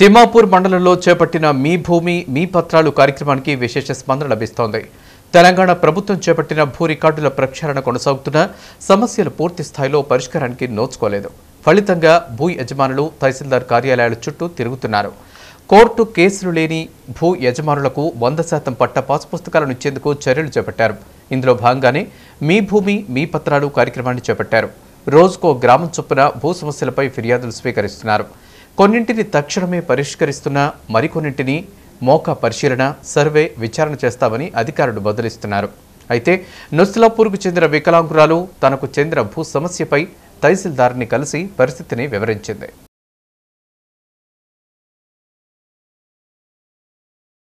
తిమ్మాపూర్ మండలంలో చేపట్టిన మీ భూమి మీ పత్రాలు కార్యక్రమానికి విశేష స్పందన లభిస్తోంది. తెలంగాణ ప్రభుత్వం చేపట్టిన భూ రికార్డుల ప్రక్షాళన కొనసాగుతున్న సమస్యలు పూర్తి స్థాయిలో పరిష్కారానికి నోచుకోలేదు. ఫలితంగా భూ యజమానులు తహసీల్దార్ కార్యాలయాల చుట్టూ తిరుగుతున్నారు. కోర్టు కేసులు లేని భూ యజమానులకు వంద శాతం పట్ట పాస్ పుస్తకాలను ఇచ్చేందుకు చర్యలు చేపట్టారు. ఇందులో భాగంగానే మీ భూమి మీ పత్రాలు కార్యక్రమాన్ని చేపట్టారు. రోజుకో గ్రామం చొప్పున భూ సమస్యలపై ఫిర్యాదులు స్వీకరిస్తున్నారు. కొన్నింటిని తక్షణమే పరిష్కరిస్తున్నా మరికొన్నింటిని మోకా పరిశీలన సర్వే విచారణ చేస్తామని అధికారులు బదులిస్తున్నారు. అయితే నుస్లాపూర్కు చెందిన వికలాంగురాలు తనకు చెందిన భూ సమస్యపై తహసీల్దార్ని కలిసి పరిస్థితిని వివరించింది.